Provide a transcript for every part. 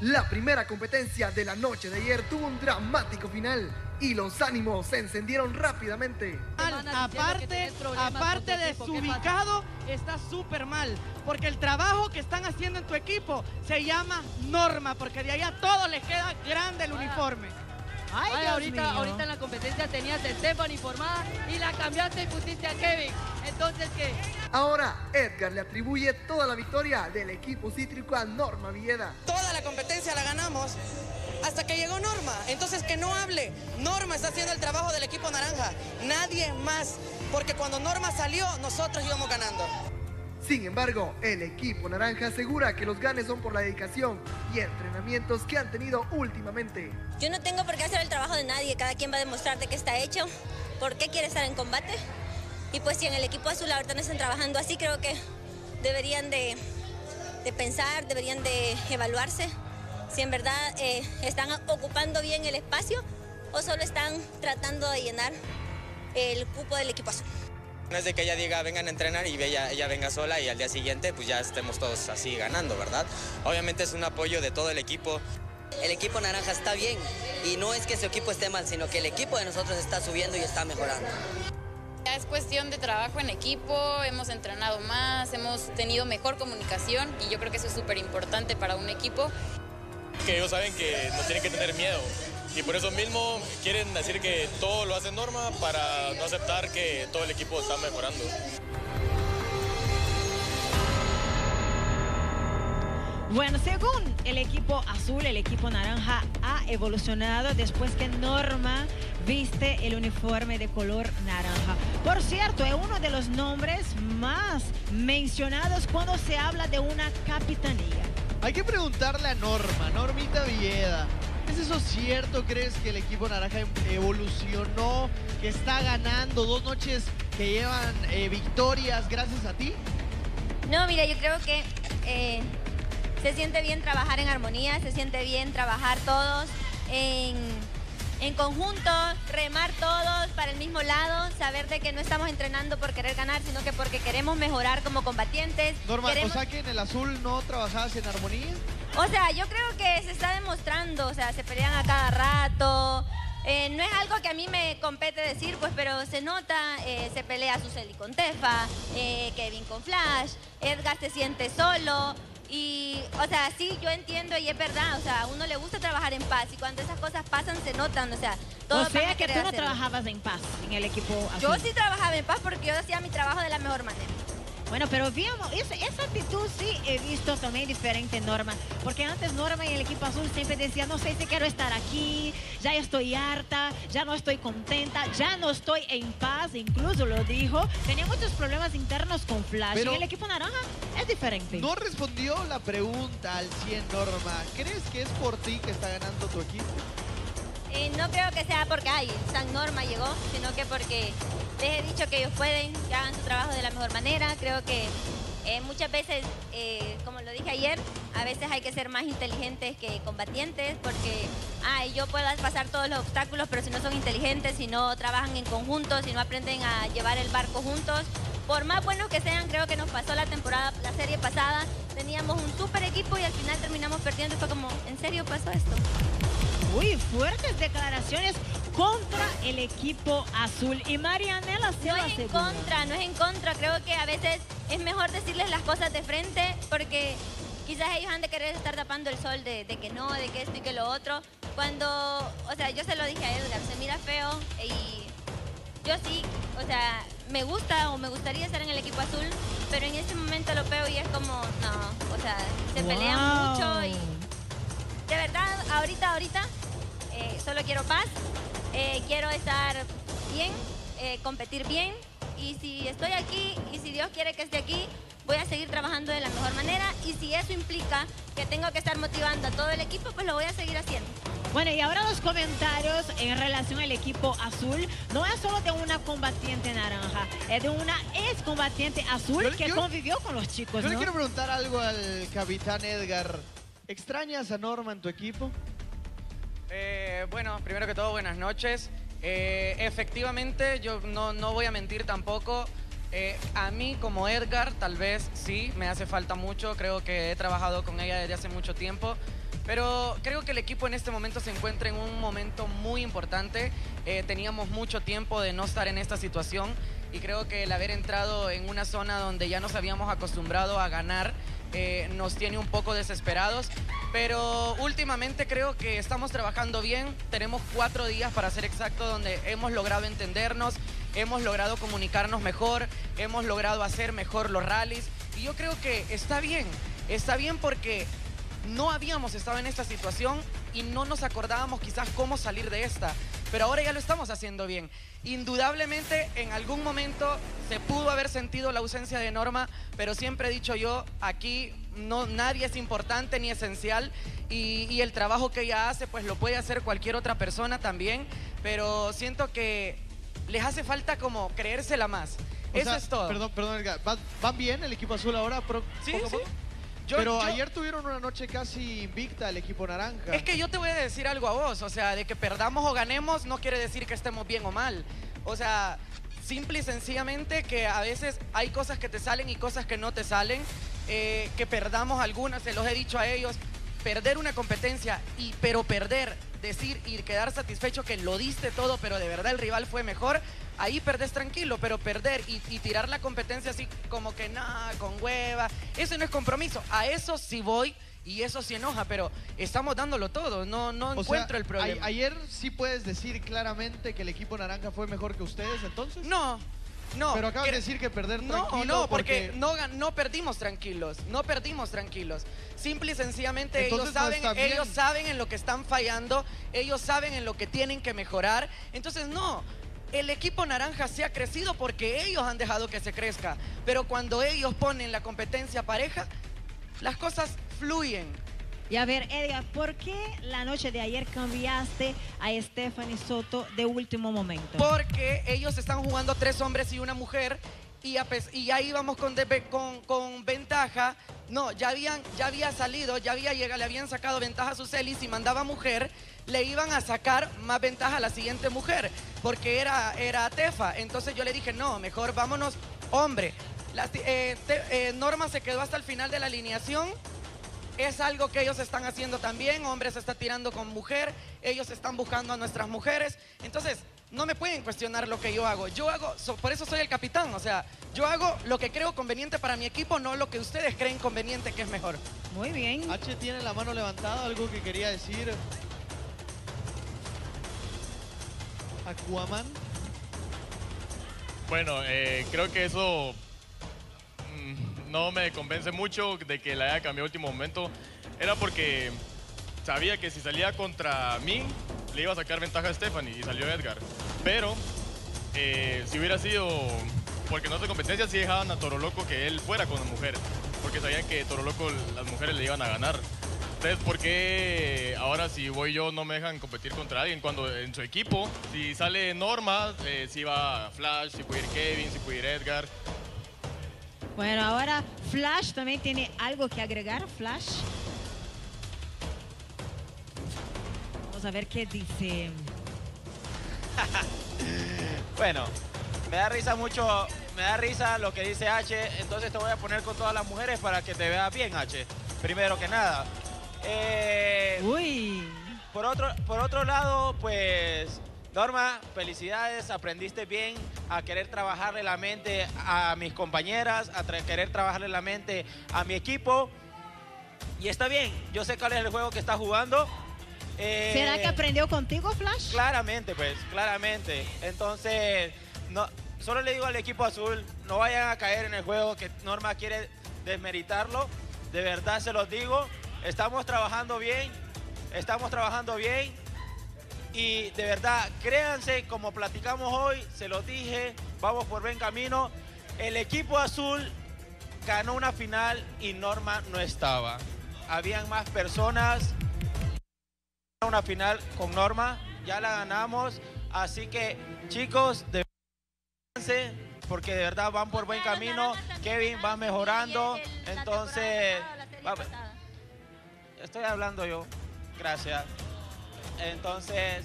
La primera competencia de la noche de ayer tuvo un dramático final y los ánimos se encendieron rápidamente. Aparte, aparte desubicado, está súper mal. Porque el trabajo que están haciendo en tu equipo se llama norma, porque de allá a todos les queda grande el uniforme. Ay, ahorita, ahorita en la competencia tenías a Stephanie formada y la cambiaste y pusiste a Kevin. Entonces, ¿qué? Ahora, Edgar le atribuye toda la victoria del equipo cítrico a Norma Villeda. Toda la competencia la ganamos hasta que llegó Norma. Entonces, que no hable. Norma está haciendo el trabajo del equipo naranja. Nadie más. Porque cuando Norma salió, nosotros íbamos ganando. Sin embargo, el equipo naranja asegura que los ganes son por la dedicación y entrenamientos que han tenido últimamente. Yo no tengo por qué hacer el trabajo de nadie, cada quien va a demostrar de qué está hecho, por qué quiere estar en combate. Y pues si en el equipo azul ahorita no están trabajando así, creo que deberían de, pensar, deberían de evaluarse si en verdad eh, están ocupando bien el espacio o solo están tratando de llenar el cupo del equipo azul. No es de que ella diga vengan a entrenar y ella, ella venga sola y al día siguiente pues ya estemos todos así ganando, ¿verdad? Obviamente es un apoyo de todo el equipo. El equipo naranja está bien y no es que su equipo esté mal, sino que el equipo de nosotros está subiendo y está mejorando. Es cuestión de trabajo en equipo, hemos entrenado más, hemos tenido mejor comunicación y yo creo que eso es súper importante para un equipo. Que ellos saben que no tienen que tener miedo, y por eso mismo quieren decir que todo lo hace Norma para no aceptar que todo el equipo está mejorando. Bueno, según el equipo azul, el equipo naranja ha evolucionado después que Norma viste el uniforme de color naranja. Por cierto, es uno de los nombres más mencionados cuando se habla de una capitanía. Hay que preguntarle a Norma, Normita Villeda. ¿Es eso cierto? ¿Crees que el equipo naranja evolucionó, que está ganando dos noches que llevan eh, victorias gracias a ti? No, mira, yo creo que eh, se siente bien trabajar en armonía, se siente bien trabajar todos en, en conjunto, remar todos para el mismo lado, saber de que no estamos entrenando por querer ganar, sino que porque queremos mejorar como combatientes. Norma, o sea que en el azul no trabajabas en armonía. O sea, yo creo que se está demostrando, o sea, se pelean a cada rato. Eh, no es algo que a mí me compete decir, pues, pero se nota, eh, se pelea Suseli con Tefa, eh, Kevin con Flash, Edgar se siente solo. Y, o sea, sí, yo entiendo y es verdad, o sea, a uno le gusta trabajar en paz y cuando esas cosas pasan se notan, o sea, todo. O sea que tú no trabajabas en paz en el equipo. Yo sí trabajaba en paz porque yo hacía mi trabajo de la mejor manera. Bueno, pero vimos, esa, esa, actitud sí he visto también diferente Norma, porque antes Norma y el equipo azul siempre decía, no sé si quiero estar aquí, ya estoy harta, ya no estoy contenta, ya no estoy en paz, incluso lo dijo, tenía muchos problemas internos con Flash, pero y el equipo naranja es diferente. No respondió la pregunta al 100 Norma, ¿crees que es por ti que está ganando tu equipo? Eh, no creo que sea porque, ay, San Norma llegó, sino que porque les he dicho que ellos pueden, que hagan su trabajo de la mejor manera. Creo que eh, muchas veces, eh, como lo dije ayer, a veces hay que ser más inteligentes que combatientes porque, yo puedo pasar todos los obstáculos, pero si no son inteligentes, si no trabajan en conjunto, si no aprenden a llevar el barco juntos, por más buenos que sean, creo que nos pasó la temporada, la serie pasada, teníamos un súper equipo y al final terminamos perdiendo fue como, ¿en serio pasó esto? Uy, fuertes declaraciones contra el equipo azul. Y Marianela se No es en contra, no es en contra. Creo que a veces es mejor decirles las cosas de frente porque quizás ellos han de querer estar tapando el sol de, que no, de que esto y que lo otro. Cuando, o sea, yo se lo dije a Edgar, se mira feo y yo sí, o sea, me gusta o me gustaría estar en el equipo azul, pero en este momento lo veo y es como, no, o sea, se pelean mucho y de verdad, ahorita, ahorita, eh, solo quiero paz, eh, quiero estar bien, eh, competir bien y si estoy aquí y si Dios quiere que esté aquí, voy a seguir trabajando de la mejor manera y si eso implica que tengo que estar motivando a todo el equipo, pues lo voy a seguir haciendo. Bueno, y ahora los comentarios en relación al equipo azul. No es solo de una combatiente naranja, es de una ex combatiente azul que convivió con los chicos. Yo le quiero preguntar algo al capitán Edgar. ¿Extrañas a Norma en tu equipo? Eh, bueno, primero que todo, buenas noches. Eh, efectivamente, yo no, voy a mentir tampoco. Eh, a mí como Edgar, tal vez sí, me hace falta mucho. Creo que he trabajado con ella desde hace mucho tiempo. Pero creo que el equipo en este momento se encuentra en un momento muy importante. Teníamos mucho tiempo de no estar en esta situación y creo que el haber entrado en una zona donde ya nos habíamos acostumbrado a ganar eh, nos tiene un poco desesperados. Pero últimamente creo que estamos trabajando bien. Tenemos cuatro días para ser exacto donde hemos logrado entendernos, hemos logrado comunicarnos mejor, hemos logrado hacer mejor los rallies. Y yo creo que está bien. Está bien porque no habíamos estado en esta situación y no nos acordábamos quizás cómo salir de esta, pero ahora ya lo estamos haciendo bien. Indudablemente en algún momento se pudo haber sentido la ausencia de Norma, pero siempre he dicho yo, aquí no, nadie es importante ni esencial y, y el trabajo que ella hace pues lo puede hacer cualquier otra persona también, pero siento que les hace falta como creérsela más. O Eso sea, es todo. Perdón, perdón, Edgar. ¿Van, van bien el equipo azul ahora? Sí, poco sí. poco? Yo- Pero yo- ayer tuvieron una noche casi invicta el equipo naranja. Es que yo te voy a decir algo a vos, o sea, de que perdamos o ganemos no quiere decir que estemos bien o mal. O sea, simple y sencillamente que a veces hay cosas que te salen y cosas que no te salen, eh, que perdamos algunas, se los he dicho a ellos, perder una competencia, y, pero perder, decir y quedar satisfecho que lo diste todo, pero de verdad el rival fue mejor, ahí perdés tranquilo, pero perder y, y tirar la competencia así como que nada, con hueva, eso no es compromiso. A eso sí voy y eso sí enoja, pero estamos dándolo todo, no, no O sea, encuentro el a- problema. ayer sí puedes decir claramente que el equipo naranja fue mejor que ustedes, entonces. No, no. Pero acabas de decir que perder No, tranquilo no, porque, no, gan- no perdimos tranquilos, no perdimos tranquilos. Simple y sencillamente Entonces ellos no saben, ellos saben en lo que están fallando, ellos saben en lo que tienen que mejorar. Entonces no, el equipo naranja se ha crecido porque ellos han dejado que se crezca. Pero cuando ellos ponen la competencia pareja, las cosas fluyen. Y a ver, Edgar, ¿por qué la noche de ayer cambiaste a Stephanie Soto de último momento? Porque ellos están jugando tres hombres y una mujer y, a y ya íbamos con, con, con ventaja. No, ya, habían, ya había salido, ya había llegado, le habían sacado ventaja a sus Celis y mandaba mujer, le iban a sacar más ventaja a la siguiente mujer, porque era, era Tefa. Entonces yo le dije, no, mejor vámonos hombre. La- eh, eh, Norma se quedó hasta el final de la alineación. Es algo que ellos están haciendo también. Hombre se está tirando con mujer. Ellos están buscando a nuestras mujeres. Entonces, no me pueden cuestionar lo que yo hago. Yo hago, so- por eso soy el capitán. O sea, yo hago lo que creo conveniente para mi equipo, no lo que ustedes creen conveniente que es mejor. Muy bien. H tiene la mano levantada, algo que quería decir. Aquaman. Bueno, eh, creo que eso mm, no me convence mucho de que la haya cambiado último momento. Era porque sabía que si salía contra mí, le iba a sacar ventaja a Stephanie y salió Edgar. Pero eh, si hubiera sido porque no de competencia, sí dejaban a Toro Loco que él fuera con la mujer. Porque sabían que Toro Loco las mujeres le iban a ganar. Entonces, ¿por qué ahora si voy yo no me dejan competir contra alguien? Cuando en su equipo, si sale Norma, eh, si va Flash, si puede ir Kevin, si puede ir Edgar. Bueno, ahora Flash también tiene algo que agregar. Flash. Vamos a ver qué dice. Bueno, me da risa mucho, me da risa lo que dice H, entonces te voy a poner con todas las mujeres para que te veas bien, H. Primero que nada. Eh, Uy. Por otro, por otro lado, pues, Norma, felicidades, aprendiste bien a querer trabajarle la mente a mis compañeras, a querer trabajarle la mente a mi equipo. Y está bien, yo sé cuál es el juego que está jugando. Eh, ¿Será que aprendió contigo, Flash? Claramente, pues, claramente. Entonces, no, solo le digo al equipo azul, no vayan a caer en el juego que Norma quiere desmeritarlo. De verdad se los digo. Estamos trabajando bien, estamos trabajando bien. Y de verdad, créanse, como platicamos hoy, se los dije, vamos por buen camino. El equipo azul ganó una final y Norma no estaba. Habían más personas, una final con Norma, ya la ganamos, así que chicos, de porque de verdad van por buen camino, Kevin va mejorando, entonces estoy hablando yo, gracias. Entonces,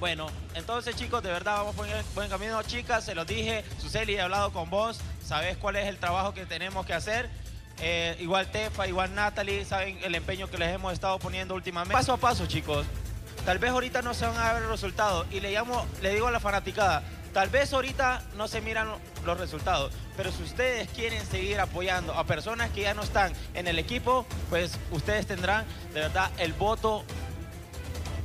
bueno, entonces chicos, de verdad vamos por buen- buen camino, chicas, se los dije, Suseli, he hablado con vos, sabes cuál es el trabajo que tenemos que hacer. eh, igual Tefa, igual Natalie, saben el empeño que les hemos estado poniendo últimamente. Paso a paso, chicos. Tal vez ahorita no se van a ver los resultados. Y le, llamo, le digo a la fanaticada, tal vez ahorita no se miran los resultados. Pero si ustedes quieren seguir apoyando a personas que ya no están en el equipo, pues ustedes tendrán de verdad el voto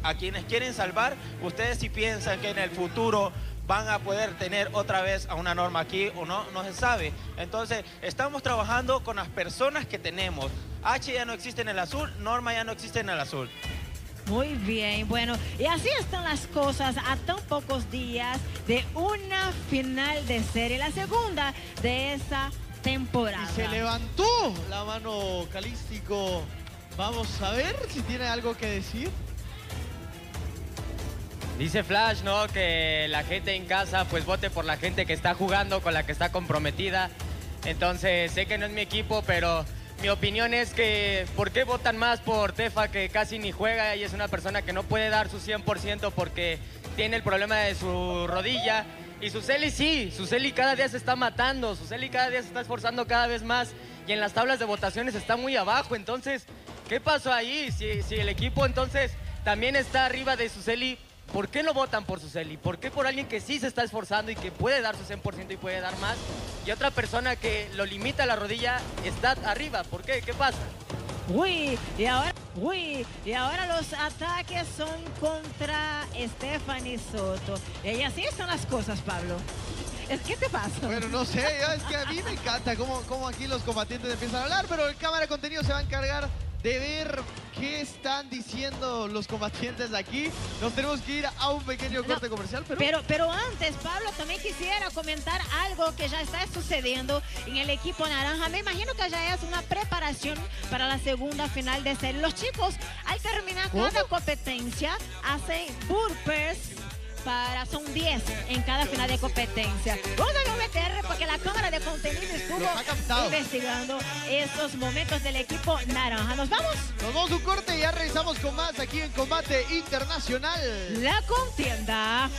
a quienes quieren salvar. Ustedes si piensan que en el futuro van a poder tener otra vez a una norma aquí o no, no se sabe. Entonces, estamos trabajando con las personas que tenemos. H ya no existe en el azul, norma ya no existe en el azul. Muy bien, bueno, y así están las cosas a tan pocos días de una final de serie, la segunda de esa temporada. Y se levantó la mano Calístico. Vamos a ver si tiene algo que decir. Dice Flash, ¿no? Que la gente en casa pues vote por la gente que está jugando, con la que está comprometida. Entonces, sé que no es mi equipo, pero mi opinión es que ¿por qué votan más por Tefa que casi ni juega y es una persona que no puede dar su 100% porque tiene el problema de su rodilla? Y Suseli sí, Suseli cada día se está matando, Suseli cada día se está esforzando cada vez más y en las tablas de votaciones está muy abajo. Entonces, ¿qué pasó ahí? Si, si el equipo entonces también está arriba de Suseli, ¿Por qué no votan por Suseli? ¿Por qué por alguien que sí se está esforzando y que puede dar su 100% y puede dar más? Y otra persona que lo limita a la rodilla está arriba. ¿Por qué? ¿Qué pasa? Uy, y ahora, uy, y ahora los ataques son contra Stephanie Soto. Y así son las cosas, Pablo. ¿Qué te pasa? Bueno, no sé, es que a mí me encanta cómo, cómo aquí los combatientes empiezan a hablar, pero el cámara de contenido se va a encargar de ver qué están diciendo los combatientes de aquí. Nos tenemos que ir a un pequeño corte comercial, pero... pero... pero... antes, Pablo, también quisiera comentar algo que ya está sucediendo en el equipo naranja. Me imagino que ya es una preparación para la segunda final de serie. Los chicos, al terminar cada competencia, hacen burpees para, son 10 en cada final de competencia. Vamos a meter porque la cámara de contenido estuvo investigando estos momentos del equipo naranja. ¿Nos vamos? Nos vamos un corte y ya regresamos con más aquí en Combate Internacional. La contienda.